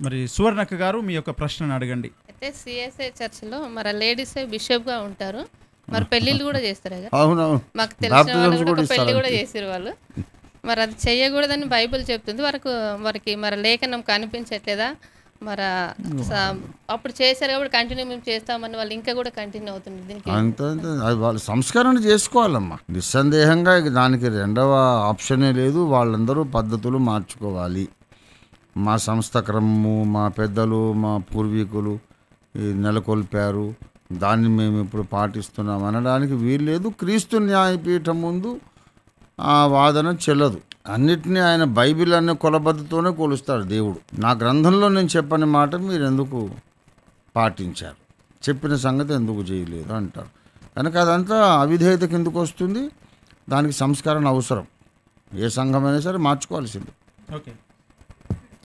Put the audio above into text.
మరి సువర్ణక్క గారు మీ యొక్క ప్రశ్నను అడగండి. అయితే సిఎస్ఐ చర్చిలో మరి లేడీసే బిషప్గా ఉంటారు. మరి పెళ్ళిళ్ళు కూడా చేస్తారు కదా? మాకు తెలిసిన వాళ్ళు కూడా కూడా. చేసారు వాళ్ళు. మరి అది చెయ్యకూడదని బైబిల్ చెప్తుంది. వరకు వారికి మరి లేఖనం కనిపించట్లేదా? మరి స- అప్పుడు చేశారు కాబట్టి కంటిన్యూ మేము చేస్తామని వాళ్ళు ఇంకా కూడా కంటిన్యూ అవుతుంది దీనికి. అంత వాళ్ళు సంస్కరణ చేసుకోవాలమ్మా. నిస్సందేహంగా దానికి రెండవ ఆప్షనే లేదు. వాళ్ళందరూ పద్ధతులు మార్చుకోవాలి. మా సంస్థ క్రమము మా పెద్దలు మా పూర్వీకులు ఈ నెలకొల్పారు. దాన్ని మేము ఇప్పుడు పాటిస్తున్నాం అనడానికి వీల్లేదు. క్రీస్తు న్యాయపీఠం ముందు ఆ వాదన చెల్లదు. అన్నిటినీ ఆయన బైబిల్ అనే కొలబద్దతోనే కొలుస్తాడు దేవుడు. నా గ్రంథంలో నేను చెప్పని మాట మీరు ఎందుకు పాటించారు? చెప్పిన సంగతి ఎందుకు చేయలేదు అంటారు. కనుక అదంతా అవిధేయత కిందకు వస్తుంది. దానికి సంస్కరణ అవసరం. ఏ సంఘమైనా సరే మార్చుకోవాల్సింది. ఓకే.